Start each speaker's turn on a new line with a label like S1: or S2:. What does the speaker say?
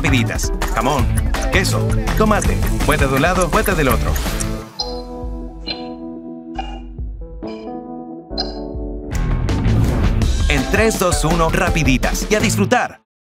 S1: rapiditas. Jamón, queso, tomate, vuelta de un lado, vuelta del otro. En 3, 2, 1, rapiditas y a disfrutar.